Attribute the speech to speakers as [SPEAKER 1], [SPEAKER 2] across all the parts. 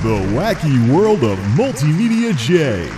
[SPEAKER 1] The wacky world of Multimedia J.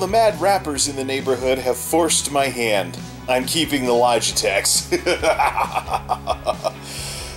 [SPEAKER 2] the mad rappers in the neighborhood have forced my hand. I'm keeping the Logitechs.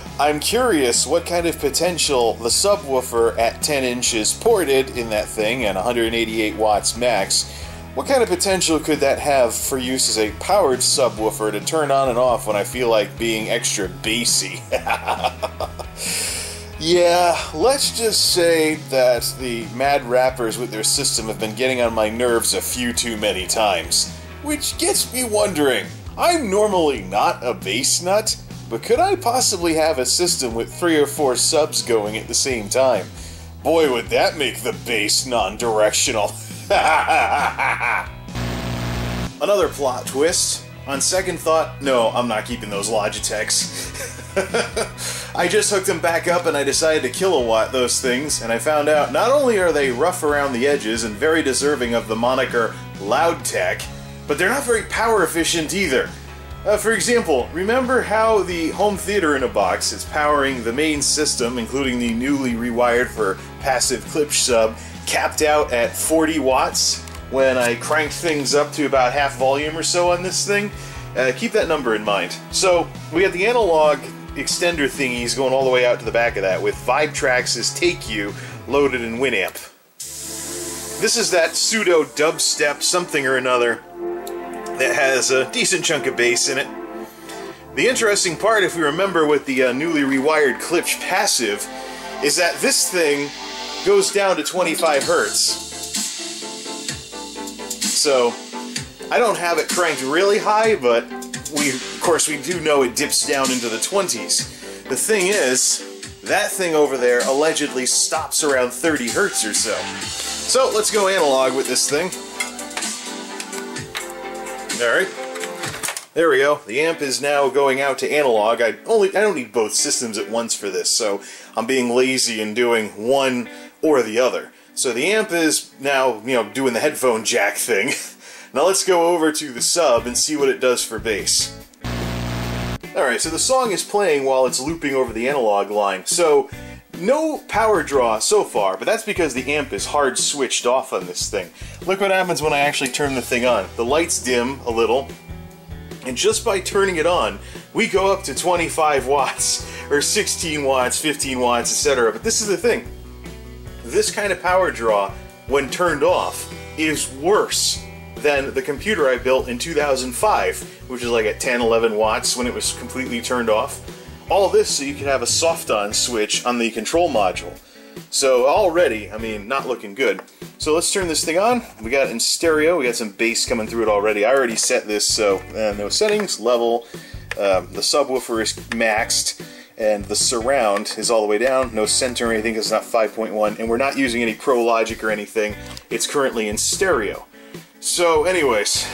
[SPEAKER 2] I'm curious what kind of potential the subwoofer at 10 inches ported in that thing and 188 watts max, what kind of potential could that have for use as a powered subwoofer to turn on and off when I feel like being extra bassy? Yeah, let's just say that the mad rappers with their system have been getting on my nerves a few too many times. Which gets me wondering I'm normally not a bass nut, but could I possibly have a system with three or four subs going at the same time? Boy, would that make the bass non directional. Another plot twist. On second thought, no, I'm not keeping those Logitechs. I just hooked them back up and I decided to Kill-A-Watt those things, and I found out not only are they rough around the edges and very deserving of the moniker loud tech, but they're not very power efficient either. Uh, for example, remember how the home theater in a box is powering the main system, including the newly rewired for passive Klipsch sub, capped out at 40 watts when I cranked things up to about half volume or so on this thing? Uh, keep that number in mind. So, we got the analog extender thingies going all the way out to the back of that with Vibe Vibetrax's Take You loaded in Winamp. This is that pseudo dubstep something or another that has a decent chunk of bass in it. The interesting part, if we remember with the uh, newly rewired Klipsch passive, is that this thing goes down to 25 hertz. So, I don't have it cranked really high, but we, of course, we do know it dips down into the 20s. The thing is, that thing over there allegedly stops around 30 hertz or so. So let's go analog with this thing. Alright. There we go. The amp is now going out to analog. I only I don't need both systems at once for this, so I'm being lazy and doing one or the other. So the amp is now, you know, doing the headphone jack thing. Now let's go over to the sub and see what it does for bass. Alright, so the song is playing while it's looping over the analog line. So, no power draw so far, but that's because the amp is hard switched off on this thing. Look what happens when I actually turn the thing on. The lights dim a little, and just by turning it on, we go up to 25 watts, or 16 watts, 15 watts, etc. But this is the thing. This kind of power draw, when turned off, is worse than the computer I built in 2005, which is like at 10, 11 watts when it was completely turned off. All this so you can have a soft on switch on the control module. So already, I mean, not looking good. So let's turn this thing on. We got in stereo. We got some bass coming through it already. I already set this so uh, no settings, level. Um, the subwoofer is maxed and the surround is all the way down. No center or anything it's not 5.1 and we're not using any Pro Logic or anything. It's currently in stereo. So anyways,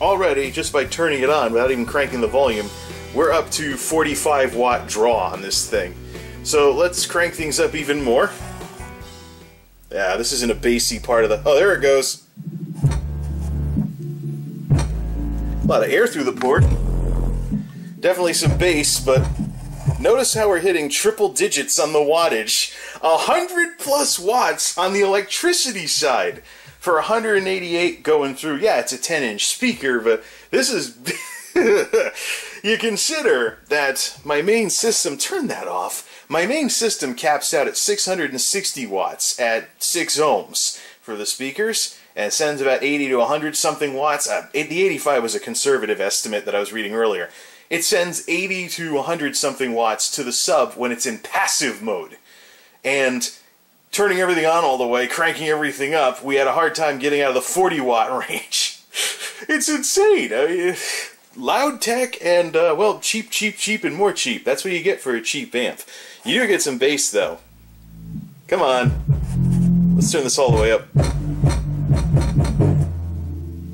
[SPEAKER 2] already just by turning it on without even cranking the volume, we're up to 45 watt draw on this thing. So let's crank things up even more. Yeah, this isn't a bassy part of the... Oh, there it goes. A lot of air through the port. Definitely some bass, but notice how we're hitting triple digits on the wattage. 100 plus watts on the electricity side for 188 going through. Yeah, it's a 10 inch speaker, but this is. you consider that my main system, turn that off. My main system caps out at 660 watts at 6 ohms for the speakers and sends about 80 to 100 something watts. Uh, the 85 was a conservative estimate that I was reading earlier. it sends 80 to 100 something watts to the sub when it's in passive mode. And turning everything on all the way, cranking everything up, we had a hard time getting out of the 40 watt range. it's insane. I mean, loud tech and, uh, well, cheap, cheap, cheap, and more cheap. That's what you get for a cheap amp. You do get some bass, though. Come on. Let's turn this all the way up.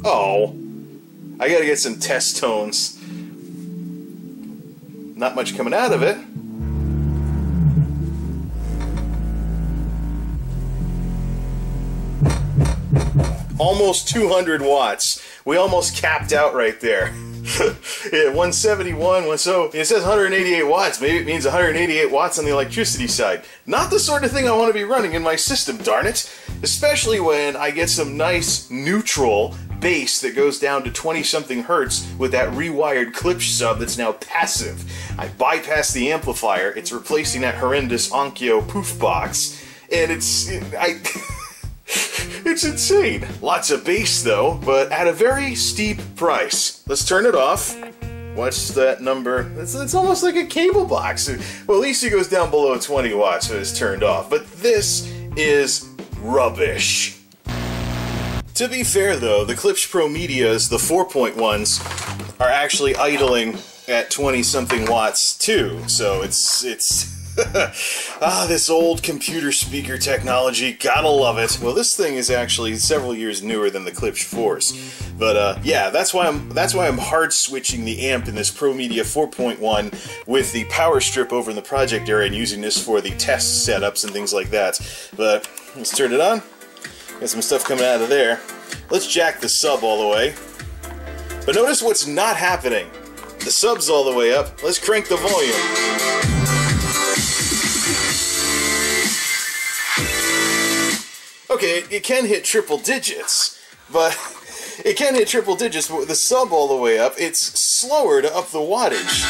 [SPEAKER 2] Oh. I gotta get some test tones. Not much coming out of it. Almost 200 watts. We almost capped out right there. yeah, 171, so it says 188 watts. Maybe it means 188 watts on the electricity side. Not the sort of thing I want to be running in my system, darn it. Especially when I get some nice neutral bass that goes down to 20 something hertz with that rewired Klipsch sub that's now passive. I bypass the amplifier, it's replacing that horrendous Onkyo poof box, and it's. It, I. it's insane. Lots of bass though, but at a very steep price. Let's turn it off. What's that number? It's, it's almost like a cable box. Well, at least it goes down below 20 watts when it's turned off. But this is rubbish. To be fair though, the Klipsch Pro Medias, the 4.1s, are actually idling at 20 something watts too. So it's it's ah, this old computer speaker technology, gotta love it. Well, this thing is actually several years newer than the Klipsch Force, but uh, yeah, that's why I'm that's why I'm hard switching the amp in this Pro Media 4.1 with the power strip over in the project area and using this for the test setups and things like that. But let's turn it on. Got some stuff coming out of there. Let's jack the sub all the way. But notice what's not happening. The sub's all the way up. Let's crank the volume. Okay, it can hit triple digits, but it can hit triple digits, but with the sub all the way up, it's slower to up the wattage.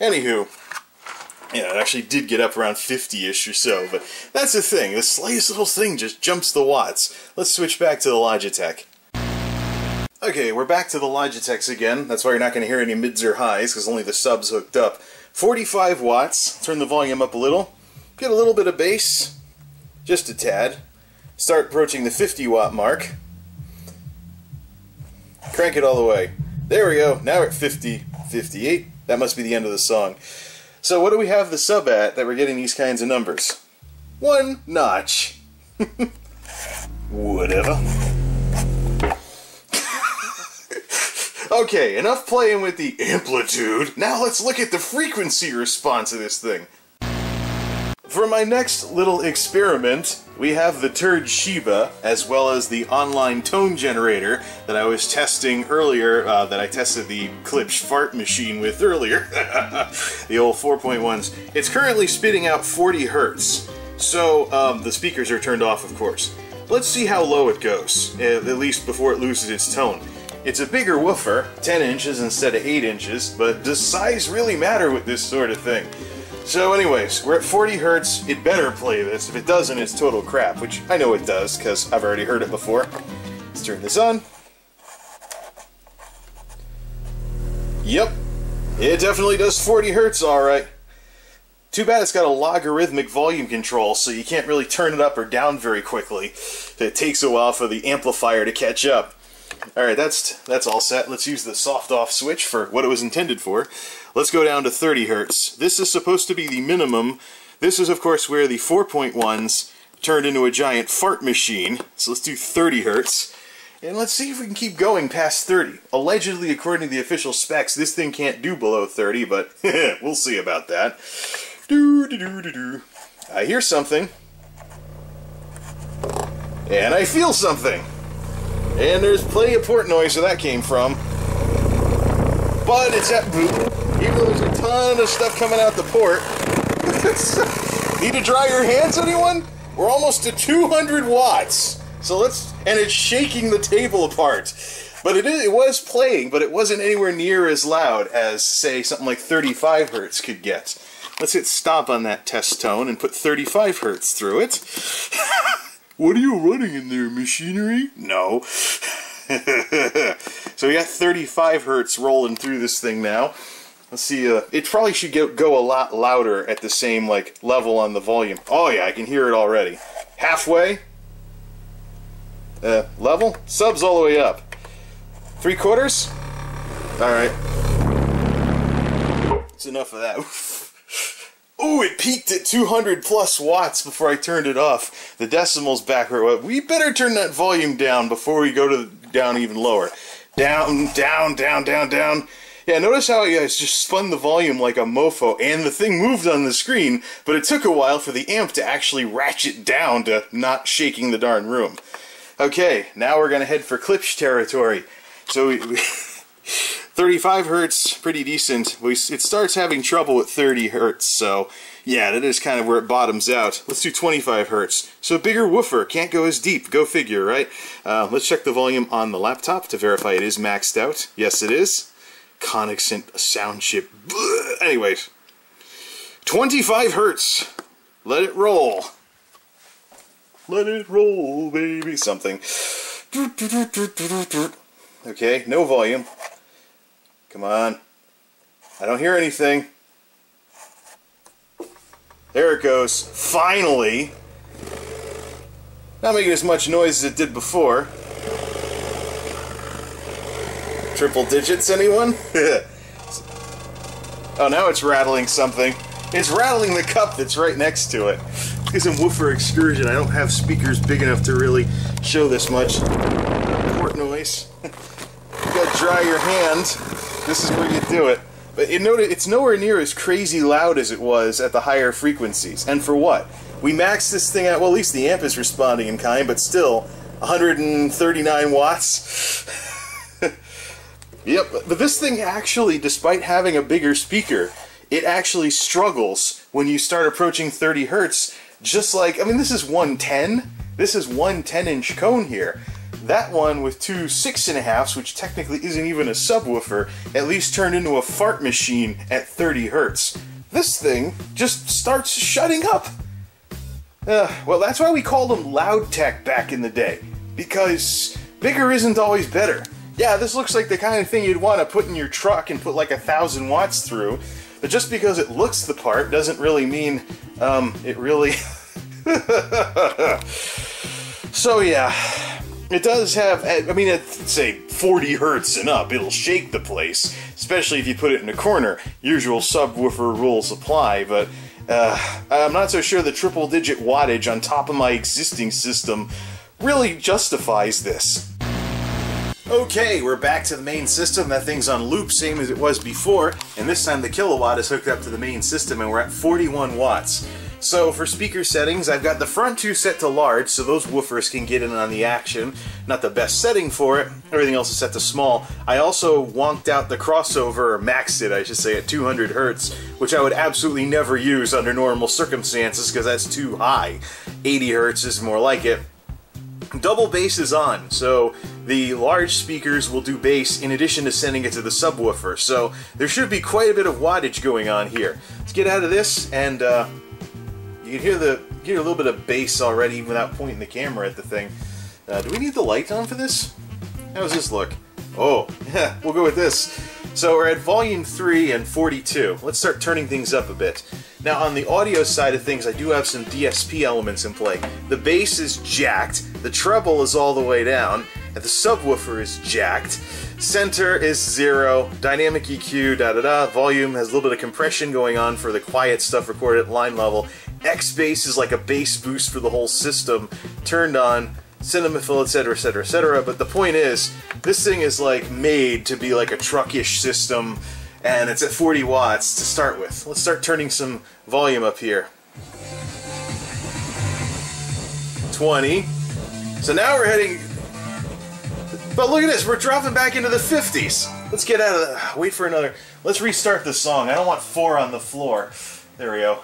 [SPEAKER 2] Anywho, yeah, it actually did get up around 50-ish or so, but that's the thing. The slightest little thing just jumps the watts. Let's switch back to the Logitech. Okay, we're back to the Logitechs again. That's why you're not going to hear any mids or highs, because only the sub's hooked up. 45 watts. Turn the volume up a little. Get a little bit of bass, just a tad. Start approaching the 50 watt mark. Crank it all the way. There we go. Now we're at 50, 58. That must be the end of the song. So what do we have the sub at that we're getting these kinds of numbers? One notch. Whatever. Okay, enough playing with the amplitude. Now let's look at the frequency response of this thing. For my next little experiment, we have the Turd Shiba, as well as the online tone generator that I was testing earlier, uh, that I tested the Klipsch fart machine with earlier. the old 4.1s. It's currently spitting out 40 hertz, so um, the speakers are turned off, of course. Let's see how low it goes, at least before it loses its tone. It's a bigger woofer, 10 inches instead of 8 inches, but does size really matter with this sort of thing? So anyways, we're at 40 hertz, it better play this. If it doesn't, it's total crap, which I know it does, because I've already heard it before. Let's turn this on. Yep, it definitely does 40 hertz alright. Too bad it's got a logarithmic volume control, so you can't really turn it up or down very quickly. It takes a while for the amplifier to catch up. Alright, that's that's all set. Let's use the soft off switch for what it was intended for. Let's go down to 30 hertz. This is supposed to be the minimum. This is, of course, where the 4.1s turned into a giant fart machine. So let's do 30 hertz. And let's see if we can keep going past 30. Allegedly, according to the official specs, this thing can't do below 30, but we'll see about that. I hear something. And I feel something. And there's plenty of port noise where that came from. But it's at boot. Even though there's a ton of stuff coming out the port. Need to dry your hands, anyone? We're almost to 200 watts. So let's, and it's shaking the table apart. But it, is, it was playing, but it wasn't anywhere near as loud as, say, something like 35 hertz could get. Let's hit stop on that test tone and put 35 hertz through it. What are you running in there, machinery? No. so we got 35 hertz rolling through this thing now. Let's see, uh, it probably should go, go a lot louder at the same like level on the volume. Oh yeah, I can hear it already. Halfway. Uh, level? Subs all the way up. Three quarters? Alright. It's enough of that. Ooh, it peaked at 200 plus watts before I turned it off. The decimals back were We better turn that volume down before we go to down even lower. Down, down, down, down, down. Yeah, notice how I just spun the volume like a mofo, and the thing moved on the screen, but it took a while for the amp to actually ratchet down to not shaking the darn room. Okay, now we're gonna head for Klipsch territory. So we, we 35 hertz, pretty decent. We, it starts having trouble at 30 hertz, so yeah, that is kind of where it bottoms out. Let's do 25 hertz. So bigger woofer, can't go as deep, go figure, right? Uh, let's check the volume on the laptop to verify it is maxed out. Yes, it is. Conexant sound chip. Anyways, 25 hertz. Let it roll. Let it roll, baby. Something. Okay, no volume. Come on. I don't hear anything. There it goes. Finally! Not making as much noise as it did before. Triple digits, anyone? oh, now it's rattling something. It's rattling the cup that's right next to it. It's a woofer excursion. I don't have speakers big enough to really show this much. Port noise. you gotta dry your hand. This is where you do it. But you note it's nowhere near as crazy loud as it was at the higher frequencies. And for what? We maxed this thing out, well at least the amp is responding in kind, but still, 139 watts. Yep, but this thing actually, despite having a bigger speaker, it actually struggles when you start approaching 30 hertz. Just like, I mean, this is 110. This is one 10 inch cone here. That one with two six and a halfs, which technically isn't even a subwoofer, at least turned into a fart machine at 30 hertz. This thing just starts shutting up. Uh, well, that's why we called them loud tech back in the day, because bigger isn't always better yeah, this looks like the kind of thing you'd want to put in your truck and put like a thousand watts through. But just because it looks the part doesn't really mean um, it really. so yeah, it does have. I mean, at say 40 hertz and up, it'll shake the place, especially if you put it in a corner. Usual subwoofer rules apply, but. Uh, I'm not so sure the triple digit wattage on top of my existing system really justifies this. Okay, we're back to the main system. That thing's on loop, same as it was before, and this time the Kill-A-Watt is hooked up to the main system and we're at 41 watts. So for speaker settings, I've got the front two set to large, so those woofers can get in on the action. Not the best setting for it. Everything else is set to small. I also wonked out the crossover, or maxed it, I should say, at 200 hertz, which I would absolutely never use under normal circumstances because that's too high. 80 hertz is more like it. Double bass is on, so the large speakers will do bass in addition to sending it to the subwoofer. So there should be quite a bit of wattage going on here. Let's get out of this, and uh, you can hear the hear a little bit of bass already without pointing the camera at the thing. Uh, do we need the light on for this? How does this look? Oh, yeah, we'll go with this. So we're at volume 3 and 42. Let's start turning things up a bit. Now on the audio side of things, I do have some DSP elements in play. The bass is jacked, the treble is all the way down, and the subwoofer is jacked. Center is zero, dynamic EQ, da da da. Volume has a little bit of compression going on for the quiet stuff recorded at line level. X bass is like a bass boost for the whole system, turned on cinema fill, etc., etc., etc. But the point is, this thing is like made to be like a truckish system, and it's at 40 watts to start with. Let's start turning some volume up here. 20. So now we're heading. But look at this, we're dropping back into the 50s. Let's get out of the. Wait for another. Let's restart the song. I don't want four on the floor. There we go.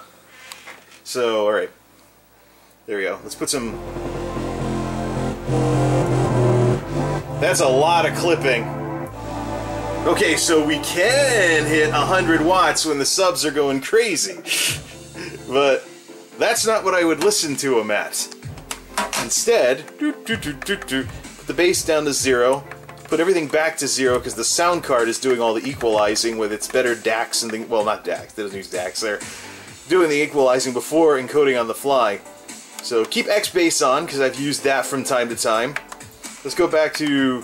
[SPEAKER 2] So, alright. There we go. Let's put some That's a lot of clipping. Okay, so we can hit 100 watts when the subs are going crazy. but that's not what I would listen to them at. Instead, doo, doo, doo, put the bass down to zero, put everything back to zero because the sound card is doing all the equalizing with its better DACs and things. Well, not DACs, it doesn't use DACs there. Doing the equalizing before encoding on the fly. So keep X bass on because I've used that from time to time. Let's go back to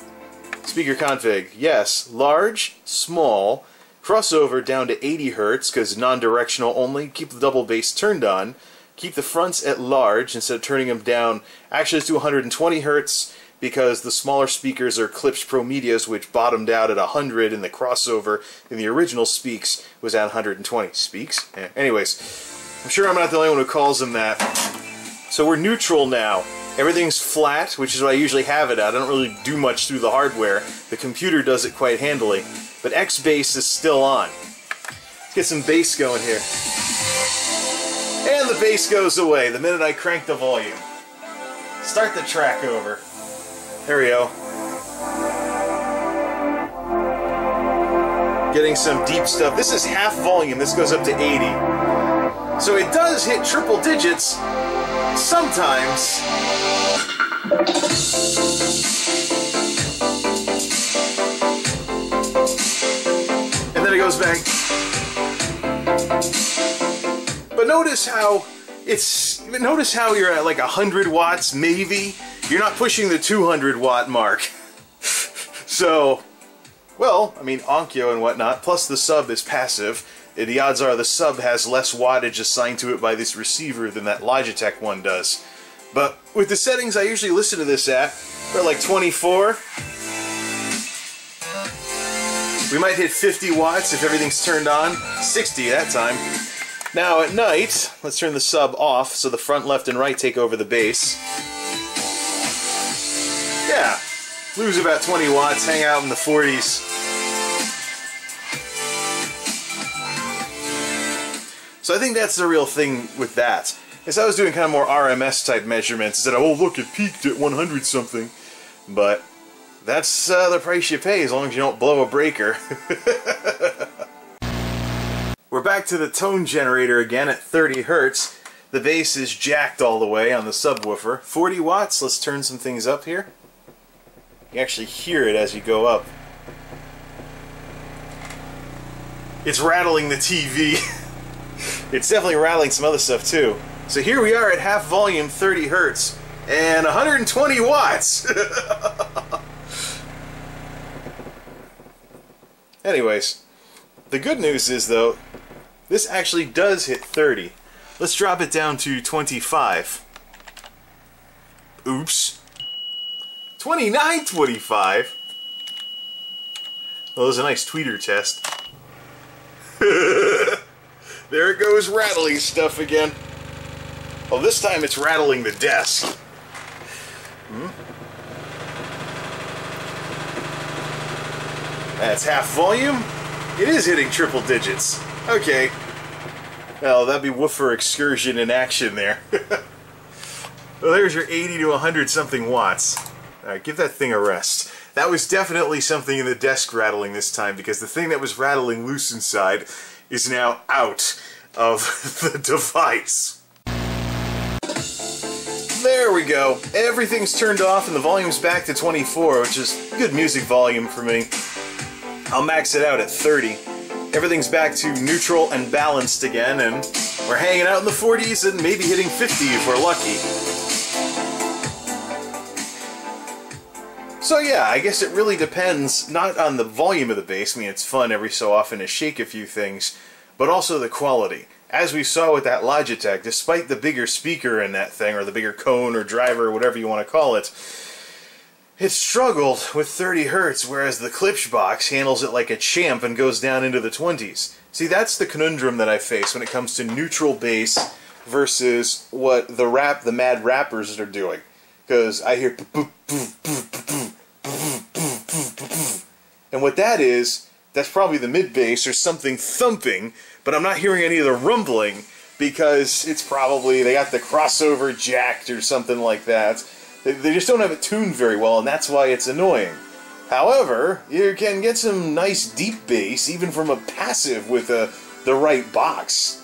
[SPEAKER 2] speaker config. Yes, large, small, crossover down to 80 hertz because non-directional only. Keep the double bass turned on. Keep the fronts at large instead of turning them down. Actually, let's do 120 hertz because the smaller speakers are Klipsch Pro Medias, which bottomed out at 100 in the crossover, and the original Speaks was at 120. Speaks? Yeah. Anyways, I'm sure I'm not the only one who calls them that. So we're neutral now. Everything's flat, which is what I usually have it at. I don't really do much through the hardware. The computer does it quite handily. But X bass is still on. Let's get some bass going here. And the bass goes away the minute I crank the volume. Start the track over. There we go. Getting some deep stuff. This is half volume. This goes up to 80. So it does hit triple digits sometimes. And then it goes back. But notice how it's notice how you're at like 100 watts maybe you're not pushing the 200 watt mark. So well i mean onkyo and whatnot plus the sub is passive. The odds are the sub has less wattage assigned to it by this receiver than that logitech one does. But with the settings i usually listen to this at they're like 24 we might hit 50 watts if everything's turned on. 60 that time. Now at night, let's turn the sub off so the front, left, and right take over the bass. Yeah, lose about 20 watts, hang out in the 40s. So I think that's the real thing with that. Is I was doing kind of more RMS type measurements, is that, oh look, it peaked at 100 something. But that's uh, the price you pay as long as you don't blow a breaker. We're back to the tone generator again at 30 hertz. The bass is jacked all the way on the subwoofer. 40 watts, let's turn some things up here. You actually hear it as you go up. It's rattling the TV. it's definitely rattling some other stuff too. So here we are at half volume, 30 hertz, and 120 watts. Anyways, the good news is though, this actually does hit 30. Let's drop it down to 25. Oops. 29.25? Well, that was a nice tweeter test. there it goes rattling stuff again. Well, this time it's rattling the desk. Hmm? That's half volume. It is hitting triple digits. Okay. Well, that'd be woofer excursion in action there. well, there's your 80 to 100 something watts. Alright, give that thing a rest. That was definitely something in the desk rattling this time because the thing that was rattling loose inside is now out of the device. There we go. Everything's turned off and the volume's back to 24, which is good music volume for me. I'll max it out at 30 everything's back to neutral and balanced again, and we're hanging out in the 40s and maybe hitting 50 if we're lucky. So yeah, I guess it really depends not on the volume of the bass, I mean it's fun every so often to shake a few things, but also the quality. As we saw with that Logitech, despite the bigger speaker in that thing, or the bigger cone or driver, or whatever you want to call it, it struggled with 30 hertz, whereas the Klipsch box handles it like a champ and goes down into the 20s. See, that's the conundrum that I face when it comes to neutral bass versus what the rap, the mad rappers are doing. Because I hear and what that is, that's probably the mid bass or something thumping, but I'm not hearing any of the rumbling because it's probably they got the crossover jacked or something like that. They, they just don't have it tuned very well, and that's why it's annoying. However, you can get some nice deep bass even from a passive with a, the right box.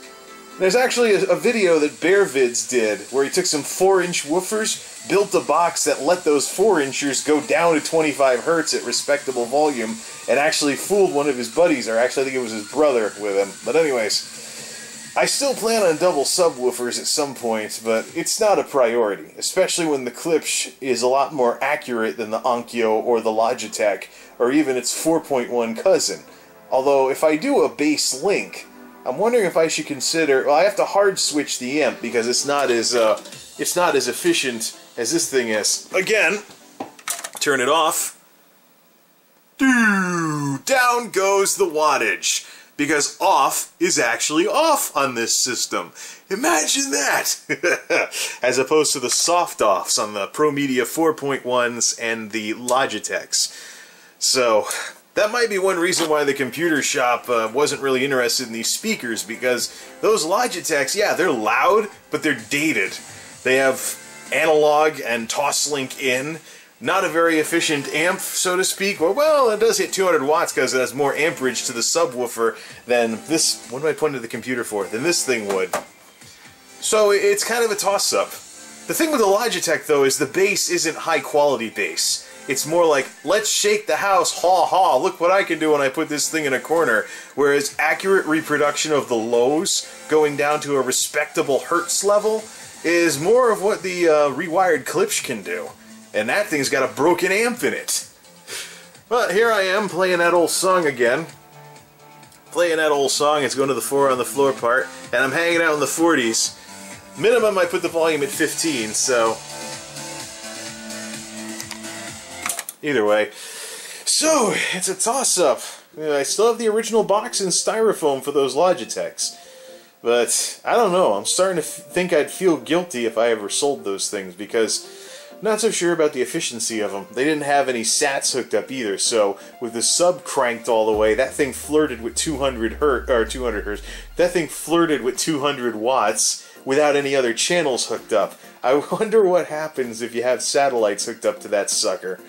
[SPEAKER 2] There's actually a, a video that BearVids did where he took some 4-inch woofers, built a box that let those 4-inchers go down to 25 hertz at respectable volume, and actually fooled one of his buddies, or actually I think it was his brother with him. But anyways, I still plan on double subwoofers at some point, but it's not a priority, especially when the Klipsch is a lot more accurate than the Onkyo or the Logitech, or even its 4.1 cousin. Although, if I do a bass link, I'm wondering if I should consider. Well, I have to hard switch the amp because it's not as uh, it's not as efficient as this thing is. Again, turn it off. Down goes the wattage because off is actually off on this system. Imagine that! As opposed to the soft offs on the ProMedia 4.1s and the Logitechs. So, that might be one reason why the computer shop uh, wasn't really interested in these speakers, because those Logitechs, yeah, they're loud, but they're dated. They have analog and toslink in, not a very efficient amp, so to speak. Or, well, it does hit 200 watts because it has more amperage to the subwoofer than this, what am I pointing to the computer for, than this thing would. So it's kind of a toss-up. The thing with the Logitech, though, is the bass isn't high-quality bass. It's more like, let's shake the house, ha ha, look what I can do when I put this thing in a corner. Whereas accurate reproduction of the lows, going down to a respectable hertz level, is more of what the uh, rewired Klipsch can do. And that thing's got a broken amp in it. But here I am playing that old song again. Playing that old song, it's going to the 4 on the floor part, and I'm hanging out in the 40s. Minimum I put the volume at 15, so Either way. So, it's a toss-up. I still have the original box in styrofoam for those Logitechs. But, I don't know, I'm starting to think I'd feel guilty if I ever sold those things, because not so sure about the efficiency of them. They didn't have any sats hooked up either, so with the sub cranked all the way, that thing flirted with 200 hertz, or 200 hertz, that thing flirted with 200 watts without any other channels hooked up. I wonder what happens if you have satellites hooked up to that sucker.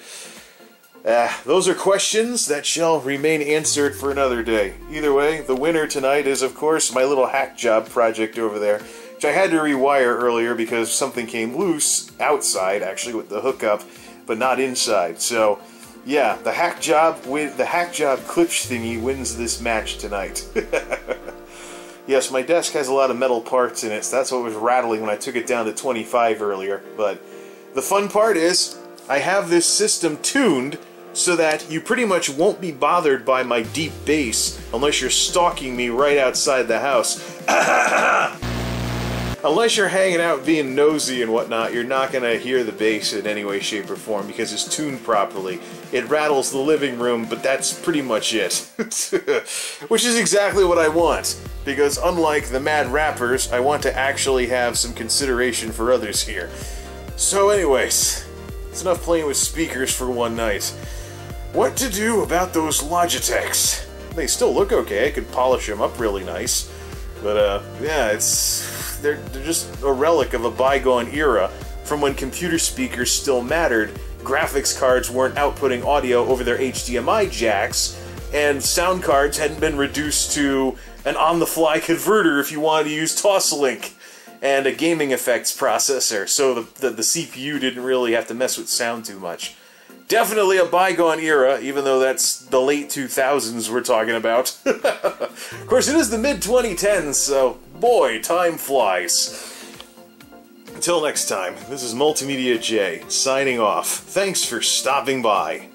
[SPEAKER 2] Uh, those are questions that shall remain answered for another day. Either way, the winner tonight is, of course, my little hack job project over there, which I had to rewire earlier because something came loose outside, actually, with the hookup, but not inside. So, yeah, the hack job with the hack job Klipsch thingy wins this match tonight. yes, my desk has a lot of metal parts in it, so that's what was rattling when I took it down to 25 earlier. But the fun part is, I have this system tuned so that you pretty much won't be bothered by my deep bass unless you're stalking me right outside the house. unless you're hanging out being nosy and whatnot, you're not going to hear the bass in any way, shape, or form because it's tuned properly. It rattles the living room, but that's pretty much it. Which is exactly what I want, because unlike the mad rappers, I want to actually have some consideration for others here. So anyways, it's enough playing with speakers for one night. What to do about those Logitechs? They still look okay. I could polish them up really nice. But, uh, yeah, it's... They're, they're just a relic of a bygone era from when computer speakers still mattered, graphics cards weren't outputting audio over their HDMI jacks, and sound cards hadn't been reduced to an on-the-fly converter if you wanted to use Toslink and a gaming effects processor, so the, the, the CPU didn't really have to mess with sound too much. Definitely a bygone era, even though that's the late 2000s we're talking about. of course, it is the mid 2010s, so boy, time flies. Until next time, this is MultimediaJay, signing off. Thanks for stopping by.